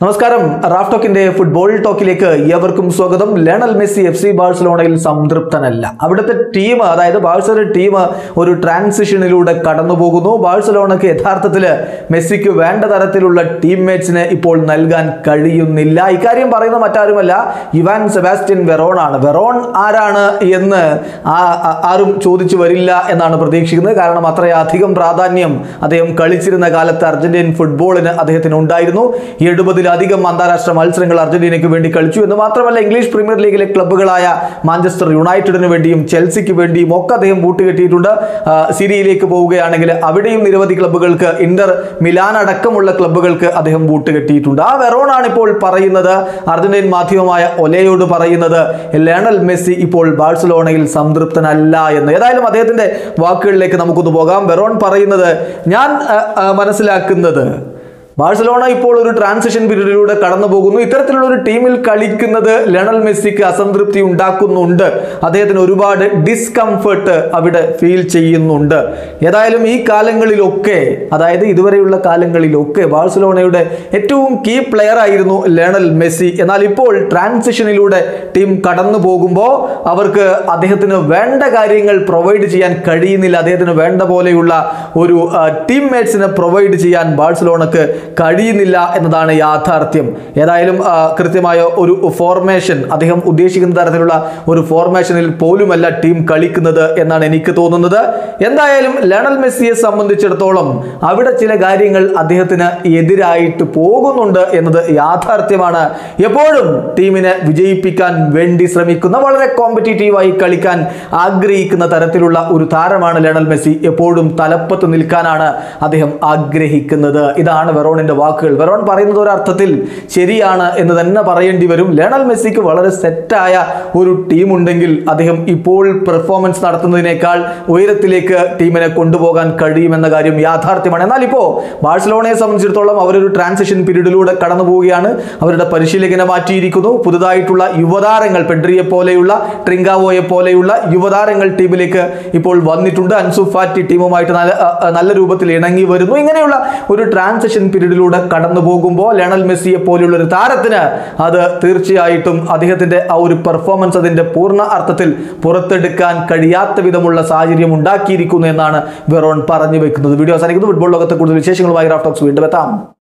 നമസ്കാരം. Raf ടോക്കിന്റെ football ടോക്കിലേക്ക് ഏവർക്കും സ്വാഗതം. ലയണൽ മെസ്സി എഫ് സി ബാഴ്സലോണയിൽ സംതൃപ്തനല്ല. അവിടുത്തെ ടീം അതായത് ബാഴ്സലോണ ടീം ഒരു ട്രാൻസിഷനിലൂടെ കടന്നു പോകുന്നു ബാഴ്സലോണയ്ക്ക് യഥാർത്ഥത്തിൽ മെസ്സിക്ക് വേണ്ട തരത്തിലുള്ള ടീംമേറ്റ്സിനെ ഇപ്പോൾ നൽകാൻ കഴിയുന്നില്ല. ഇക്കാര്യം പറയുന്ന മറ്റാരുമല്ല. ഇവാൻ സെബാസ്റ്റ്യൻ വെറോൺ ആണ് വെറോൺ ആരാണ് എന്ന് ആരും ചോദിച്ചു വരില്ല എന്നാണ് പ്രതീക്ഷിക്കുന്നത്. കാരണം അത്രയധികം പ്രാധാന്യം അദ്ദേഹം കളിച്ചിരുന്ന കാലത്ത് അർജന്റീൻ ഫുട്ബോളിന് അദ്ദേഹത്തിന് ഉണ്ടായിരുന്നു. എഴുപതിലധികം അന്താരാഷ്ട്ര മത്സരങ്ങൾ അർജന്റീനയ്ക്ക് വേണ്ടി കളിച്ചു. എന്ന് മാത്രമല്ല ഇംഗ്ലീഷ് പ്രീമിയർ ലീഗിലെ ക്ലബ്ബുകളായ മാഞ്ചസ്റ്റർ യുണൈറ്റഡിന് വേണ്ടിയും ചെൽസിക്ക് വേണ്ടിയും ഒക്കെ അദ്ദേഹം കൂട്ടുകെട്ടിയിട്ടുണ്ട് സിരിയയിലേക്ക് പോവുകയാണെങ്കിൽ അവിടെയും നിരവധി ക്ലബ്ബുകൾക്ക് ഇന്റർ മിലാൻ അടക്കമുള്ള ക്ലബ്ബുകൾക്ക് അദ്ദേഹം കൂട്ടുകെട്ടിയിട്ടുണ്ട് ആ വെറോണാണ് ഇപ്പോൾ പറയുന്നത്. അർജന്റീൻ മാധ്യമമായ ഒലയോട് പറയുന്നത് ലേണൽ മെസ്സി ഇപ്പോൾ ബാഴ്സലോണയിൽ സംതൃപ്തനല്ല എന്ന്. ഏതായാലും അദ്ദേഹത്തിന്റെ വാക്കുകളിലേക്ക് നമുക്കൊന്ന് പോകാം. വെറോൺ പറയുന്നത് ഞാൻ മനസ്സിലാക്കുന്നത് ബാഴ്സലോണ ഇപ്പോൾ ഒരു ട്രാൻസിഷൻ പീരീഡിലൂടെ കടന്നു പോകുന്നു ഇത്തരത്തിലുള്ള ഒരു ടീമിൽ കളിക്കുന്നത് ലണൽ മെസ്സിക്ക് അസംതൃപ്തി ഉണ്ടാക്കുന്നുണ്ട്. അദ്ദേഹത്തിന് ഒരുപാട് ഡിസ്കംഫർട്ട് അവിടെ ഫീൽ ചെയ്യുന്നുണ്ട്. ഏതായാലും ഈ കാലങ്ങളിലൊക്കെ അതായത് ഇതുവരെയുള്ള കാലങ്ങളിലൊക്കെ ബാഴ്സലോണയുടെ ഏറ്റവും കീ പ്ലെയർ ആയിരുന്നു ലേണൽ മെസ്സി. എന്നാൽ ഇപ്പോൾ ട്രാൻസിഷനിലൂടെ ടീം കടന്നു പോകുമ്പോൾ അവർക്ക് അദ്ദേഹത്തിന് വേണ്ട കാര്യങ്ങൾ പ്രൊവൈഡ് ചെയ്യാൻ കഴിയുന്നില്ല. അദ്ദേഹത്തിന് വേണ്ട പോലെയുള്ള ഒരു ടീം മേറ്റ്സിനെ പ്രൊവൈഡ് ചെയ്യാൻ ബാഴ്സലോണക്ക് കഴിയുന്നില്ല എന്നതാണ് യാഥാർത്ഥ്യം. ഏതായാലും കൃത്യമായ ഒരു ഫോർമേഷൻ അദ്ദേഹം ഉദ്ദേശിക്കുന്ന തരത്തിലുള്ള ഒരു ഫോർമേഷനിൽ പോലുമല്ല ടീം കളിക്കുന്നത് എന്നാണ് എനിക്ക് തോന്നുന്നത്. എന്തായാലും ലണൽ മെസ്സിയെ സംബന്ധിച്ചിടത്തോളം അവിടെ ചില കാര്യങ്ങൾ അദ്ദേഹത്തിന് എതിരായിട്ട് പോകുന്നുണ്ട് എന്നത് യാഥാർത്ഥ്യമാണ്. എപ്പോഴും ടീമിനെ വിജയിപ്പിക്കാൻ വേണ്ടി ശ്രമിക്കുന്ന വളരെ കോമ്പറ്റീറ്റീവായി കളിക്കാൻ ആഗ്രഹിക്കുന്ന തരത്തിലുള്ള ഒരു താരമാണ് ലണൽ മെസ്സി. എപ്പോഴും തലപ്പത്ത് നിൽക്കാനാണ് അദ്ദേഹം ആഗ്രഹിക്കുന്നത്. ഇതാണ് വെറോണിന്റെ വാക്കുകൾ. വെറോൺ പറയുന്നത് ഒരർത്ഥത്തിൽ ശരിയാണ് എന്ന് തന്നെ പറയേണ്ടി വരും. ലയണൽ മെസ്സിക്ക് വളരെ സെറ്റായ ഒരു ടീം ഉണ്ടെങ്കിൽ അദ്ദേഹം ഇപ്പോൾ പെർഫോമൻസ് നടത്തുന്നതിനേക്കാൾ ഉയരത്തിലേക്ക് ടീമിനെ കൊണ്ടുപോകാൻ കഴിയുമെന്ന കാര്യം യാഥാർത്ഥ്യമാണ്. എന്നാൽ ഇപ്പോൾ ബാഴ്സലോണയെ സംബന്ധിച്ചിടത്തോളം അവരൊരു ട്രാൻസിഷൻ പീരീഡിലൂടെ കടന്നു പോവുകയാണ്. അവരുടെ പരിശീലകനെ മാറ്റിയിരിക്കുന്നു. പുതുതായിട്ടുള്ള യുവതാരങ്ങൾ പെഡ്രിയെ പോലെയുള്ള ട്രിങ്കാവോയെ പോലെയുള്ള യുവതാരങ്ങൾ ടീമിലേക്ക് ഇപ്പോൾ വന്നിട്ടുണ്ട്. അൻസുഫാറ്റി ടീമുമായിട്ട് നല്ല നല്ല രൂപത്തിൽ ഇണങ്ങി വരുന്നു. ഇങ്ങനെയുള്ള ഒരു ട്രാൻസിഷൻ പീരീഡിലൂടെ കടന്നു പോകുമ്പോൾ ലയണൽ മെസ്സിയെ പോലെയുള്ള ഒരു താരത്തിന് അത് തീർച്ചയായിട്ടും അദ്ദേഹത്തിന്റെ ആ ഒരു പെർഫോമൻസ് അതിന്റെ പൂർണ അർത്ഥത്തിൽ പുറത്തെടുക്കാൻ കഴിയാത്ത വിധമുള്ള സാഹചര്യം ഉണ്ടാക്കിയിരിക്കുന്നു എന്നാണ് വെറോൺ പറഞ്ഞു വെക്കുന്നത്. വീഡിയോ അവസാനിക്കുന്നത് ഫുട്ബോൾ ലോകത്തെ കൂടുതൽ വിശേഷങ്ങളുമായി റാഫ്റ്റോക്സ് വീണ്ടും എത്താം.